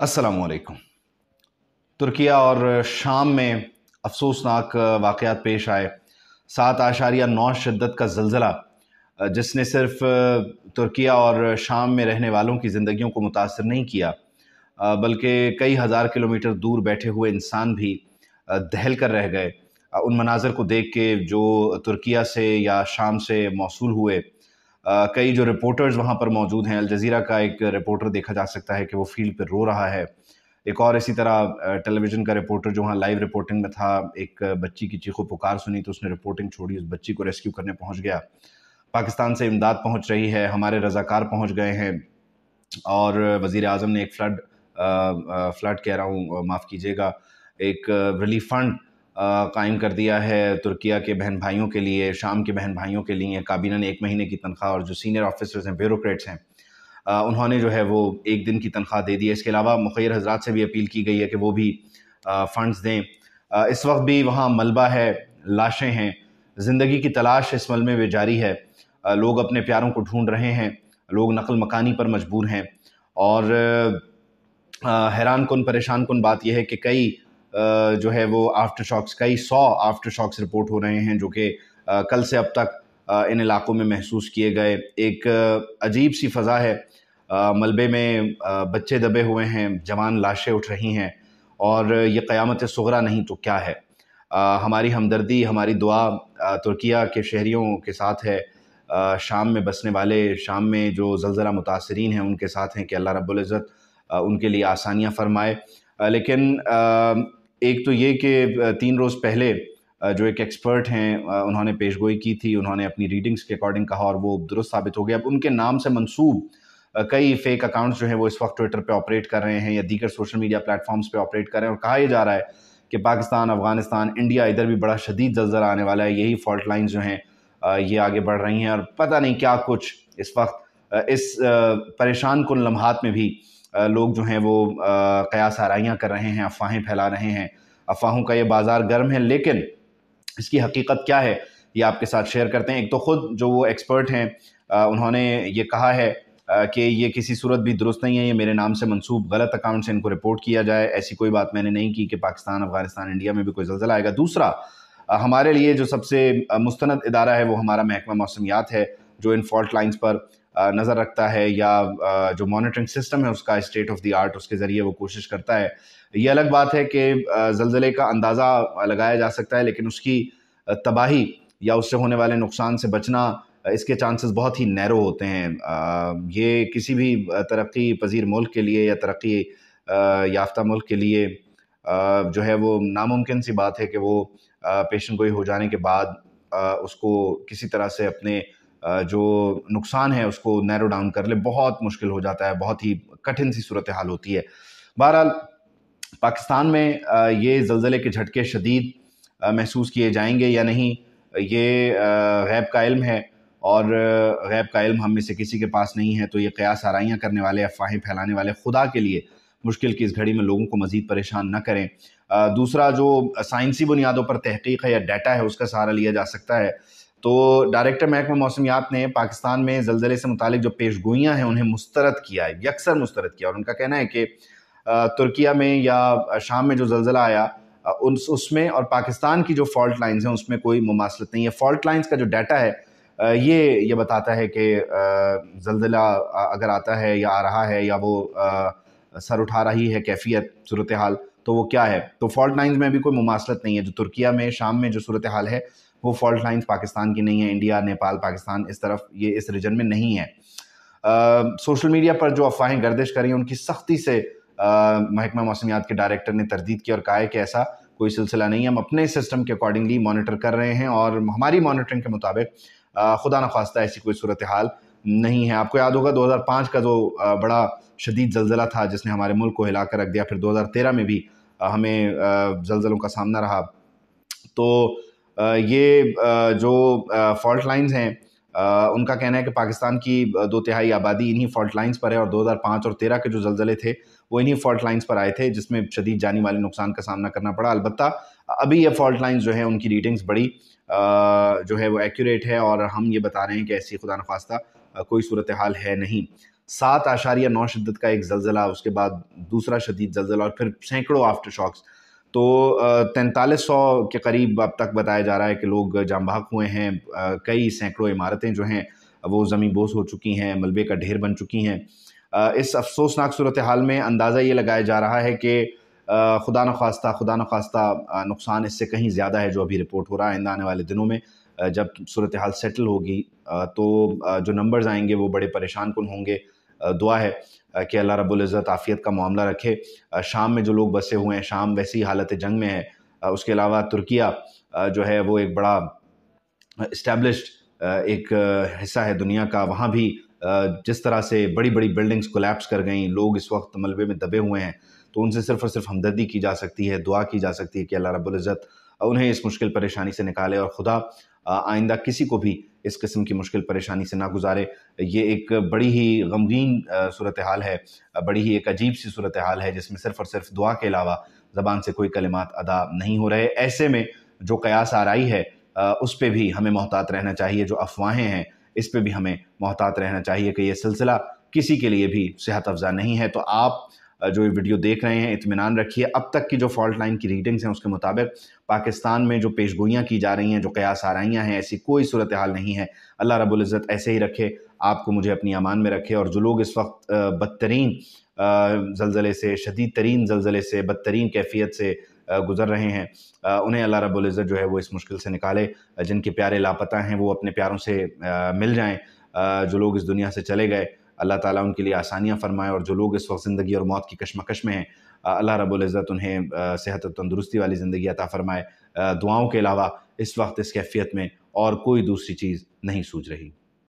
असलकुम तुर्किया और शाम में अफसोसनाक वाक़ात पेश आए। सात आशारिया नौ शदत का जल्ज़ला, जिसने सिर्फ़, तुर्किया और शाम में रहने वालों की ज़िंदगियों को मुतासर नहीं किया, बल्कि कई हज़ार किलोमीटर दूर बैठे हुए इंसान भी, दहल कर रह गए। उन मनाजर को देख के जो तुर्किया से या शाम से मौसू हुए कई जो रिपोर्टर्स वहाँ पर मौजूद हैं। अलजज़ीरा का एक रिपोर्टर देखा जा सकता है कि वो फ़ील्ड पर रो रहा है। एक और इसी तरह टेलीविज़न का रिपोर्टर जो वहाँ लाइव रिपोर्टिंग में था, एक बच्ची की चीखों पुकार सुनी तो उसने रिपोर्टिंग छोड़ी, उस बच्ची को रेस्क्यू करने पहुँच गया। पाकिस्तान से इमदाद पहुँच रही है, हमारे रज़ाकार पहुँच गए हैं। और वज़ी अजम ने एक फ़्लड फ़्लड कह रहा हूँ, माफ़ कीजिएगा, एक रिलीफ फ़ंड कायम कर दिया है तुर्किया के बहन भाइयों के लिए, शाम के बहन भाइयों के लिए, काबीना ने एक महीने की तनख्वाह और जो सीनियर ऑफिसर्स हैं ब्यूरोक्रेट्स हैं उन्होंने जो है वो एक दिन की तनख्वाह दे दी है। इसके अलावा मुखैर हजरात से भी अपील की गई है कि वो भी फ़ंड्स दें। इस वक्त भी वहाँ मलबा है, लाशें हैं। ज़िंदगी की तलाश इस मलबे में जारी है। लोग अपने प्यारों को ढूंढ रहे हैं। लोग नकल मकानी पर मजबूर हैं। और हैरान कन, परेशान कन बात यह है कि कई जो है वो आफ्टर शॉक्स कई सौ आफ्टर शॉक्स रिपोर्ट हो रहे हैं जो कि कल से अब तक इन इलाकों में महसूस किए गए। एक अजीब सी फ़ज़ा है। मलबे में बच्चे दबे हुए हैं, जवान लाशें उठ रही हैं और ये क़यामत सगरा नहीं तो क्या है? हमारी हमदर्दी, हमारी दुआ तुर्किया के शहरीों के साथ है। शाम में बसने वाले, शाम में जो जलज़ला मुतासरीन हैं उनके साथ हैं कि अल्लाह रब्ज़त उनके लिए आसानियाँ फ़रमाए। लेकिन एक तो ये कि तीन रोज़ पहले जो एक एक्सपर्ट हैं उन्होंने पेशगोई की थी, उन्होंने अपनी रीडिंग्स के अकॉर्डिंग कहा और वो दुरुस्त साबित हो गया अब उनके नाम से मंसूब कई फेक अकाउंट्स जो हैं वो इस वक्त ट्विटर पे ऑपरेट कर रहे हैं या दीगर सोशल मीडिया प्लेटफॉर्म्स पे ऑपरेट कर रहे हैं और कहा यह जा रहा है कि पाकिस्तान, अफ़गानिस्तान, इंडिया इधर भी बड़ा शदीद जल्जला आने वाला है। यही फॉल्ट लाइन्स जो हैं ये आगे बढ़ रही हैं और पता नहीं क्या कुछ इस वक्त इस परेशान कन लम्हात में भी लोग जो हैं वो कयास आराइयाँ कर रहे हैं, अफवाहें फैला रहे हैं। अफवाहों का ये बाज़ार गर्म है, लेकिन इसकी हकीकत क्या है, ये आपके साथ शेयर करते हैं। एक तो ख़ुद जो वो एक्सपर्ट हैं उन्होंने ये कहा है कि ये किसी सूरत भी दुरुस्त नहीं है, ये मेरे नाम से मंसूब गलत अकाउंट से इनको रिपोर्ट किया जाए, ऐसी कोई बात मैंने नहीं की कि पाकिस्तान, अफ़गानिस्तान, इंडिया में भी कोई जल्जला आएगा। दूसरा हमारे लिए जो सबसे मुस्ंद इदारा है, वो हमारा महकमा मौसमियात है, जो इन फॉल्ट लाइन्स पर नज़र रखता है या जो मॉनिटरिंग सिस्टम है उसका स्टेट ऑफ़ द आर्ट उसके ज़रिए वो कोशिश करता है। ये अलग बात है कि जलज़ले का अंदाज़ा लगाया जा सकता है लेकिन उसकी तबाही या उससे होने वाले नुकसान से बचना इसके चांसेस बहुत ही नैरो होते हैं। ये किसी भी तरक्की पजीर मुल्क के लिए या तरक्की याफ्ता मुल्क के लिए जो है वो नामुमकिन सी बात है कि वो पेशन गोई हो जाने के बाद उसको किसी तरह से अपने जो नुकसान है उसको नैरो डाउन कर ले, बहुत मुश्किल हो जाता है, बहुत ही कठिन सी सूरत हाल होती है। बहरहाल, पाकिस्तान में ये जल्जले के झटके शदीद महसूस किए जाएँगे या नहीं, ये गैब का इल्म है और गैब का इल्म हम में से किसी के पास नहीं है तो ये क़यास आराइयाँ करने वाले, अफवाहें फैलाने वाले खुदा के लिए मुश्किल की इस घड़ी में लोगों को मज़ीद परेशान न करें। दूसरा जो साइंसी बुनियादों पर तहकीक है या डाटा है, उसका सहारा लिया जा सकता है। तो डायरेक्टर महकमा मौसमियात ने पाकिस्तान में जल्जले से मुतल जो पेश गोइयाँ हैं, उन्हें मुस्तरद किया है यकसर मुस्तरद किया और उनका कहना है कि तुर्किया में या शाम में जो जल्जला आया उन, उसमें और पाकिस्तान की जो फॉल्ट लाइन्स हैं, उसमें कोई मुमासलत नहीं है। फॉल्ट लाइन्स का जो डाटा है ये ये बताता है कि जल्जला अगर आता है या आ रहा है या वो सर उठा रही है, कैफियत, सूरत हाल तो वो क्या है? तो फॉल्ट लाइन्स में भी कोई मुमासलत नहीं है। जो तुर्किया में शाम में जो सूरत हाल है वो फॉल्ट लाइन्स पाकिस्तान की नहीं है, इंडिया, नेपाल, पाकिस्तान, इस तरफ़ ये इस रीजन में नहीं है। सोशल मीडिया पर जो अफवाहें गर्दिश करी उनकी सख्ती से महकमा मौसमियात के डायरेक्टर ने तरदीद की और कहा है कि ऐसा कोई सिलसिला नहीं है। हम अपने सिस्टम के अकॉर्डिंगली मॉनिटर कर रहे हैं और हमारी मॉनिटरिंग के मुताबिक खुदा न खास्ता ऐसी कोई सूरत हाल नहीं है। आपको याद होगा 2005 का जो बड़ा शदीद जलजिला था, जिसने हमारे मुल्क को हिला कर रख दिया, फिर 2013 में भी हमें जल्जलों का सामना रहा। तो ये जो फॉल्ट लाइंस हैं उनका कहना है कि पाकिस्तान की दो तिहाई आबादी इन्हीं फॉल्ट लाइंस पर है और 2005 और 13 के जो जल्जले थे, वो इन्हीं फॉल्ट लाइंस पर आए थे, जिसमें शदीद जानी वाले नुकसान का सामना करना पड़ा। अलबत् अभी ये फॉल्ट लाइंस जो है, उनकी रीडिंग्स बड़ी जो है वो एक्यूरेट है और हम ये बता रहे हैं कि ऐसी खुदा नखास्ता कोई सूरत हाल है नहीं। सात आशारिया नौ शिद्दत का एक जल्जला, उसके बाद दूसरा शदीद जलजला और फिर सैकड़ों आफ्टर शॉक्स तो तैंतालीस सौ के करीब अब तक बताया जा रहा है कि लोग जाम बहक हुए हैं। कई सैकड़ों इमारतें जो हैं, वो ज़मीन बोस हो चुकी हैं, मलबे का ढेर बन चुकी हैं। इस अफसोसनाक सूरत हाल में अंदाज़ा ये लगाया जा रहा है कि खुदा न खास्ता खुदा न खास्ता नुकसान इससे कहीं ज़्यादा है जो अभी रिपोर्ट हो रहा है आइंदा आने वाले दिनों में। जब सूरत हाल सेटल होगी तो जो नंबर्स आएँगे वो बड़े परेशान कन होंगे। दुआ है कि अल्लाह रब्ज़त आफ़ियत का मामला रखे। शाम में जो लोग बसे हुए हैं, शाम वैसी हालत जंग में है। उसके अलावा तुर्किया जो है वो एक बड़ा इस्टेब्लिश्ड एक हिस्सा है दुनिया का। वहाँ भी जिस तरह से बड़ी बड़ी बिल्डिंग्स कोलेप्स कर गई, लोग इस वक्त मलबे में दबे हुए हैं तो उनसे सिर्फ़ और सिर्फ़ हमदर्दी की जा सकती है, दुआ की जा सकती है कि अल्लाह रब्ज़त उन्हें इस मुश्किल परेशानी से निकाले और ख़ुदा आइंदा किसी को भी इस किस्म की मुश्किल परेशानी से ना गुजारे। ये एक बड़ी ही गमगीन सूरत हाल है बड़ी ही एक अजीब सी सूरत हाल है, जिसमें सिर्फ़ और सिर्फ़ दुआ के अलावा ज़बान से कोई कलिमात अदा नहीं हो रहे। ऐसे में जो कयास आरई है उस पर भी हमें मोहतात रहना चाहिए, जो अफवाहें हैं, इस पर भी हमें मोहतात रहना चाहिए कि यह सिलसिला किसी के लिए भी सेहत अफजा नहीं है। तो आप जो ये वीडियो देख रहे हैं इतमान रखिए। अब तक की जो फॉल्ट लाइन की रीडिंग्स हैं, उसके मुताबिक पाकिस्तान में जो पेशगोइयाँ की जा रही हैं, जो कयास आराइयाँ हैं, ऐसी कोई सूरत हाल नहीं है। अल्लाह रबुल्ज़त ऐसे ही रखे, आपको मुझे अपनी अमान में रखे और जो लोग इस वक्त बदतरीन जलज़ले से, शदीद तरीन जलज़ले से, बदतरीन कैफियत से गुज़र रहे हैं उन्हें अल्लाह रबुल्ज़त जो है वो इस मुश्किल से निकाले, जिनके प्यारे लापता हैं, वो अपने प्यारों से मिल जाएँ जो लोग इस दुनिया से चले गए। अल्लाह ताला उनके लिए आसानियाँ फरमाए और जो लोग इस वक्त ज़िंदगी और मौत की कश्मकश में हैं अल्लाह रबुल्ज़त उन्हें सेहत और तंदुरुस्ती वाली ज़िंदगी अता फ़रमाए। दुआओं के अलावा इस वक्त इस कैफियत में और कोई दूसरी चीज़ नहीं सूझ रही।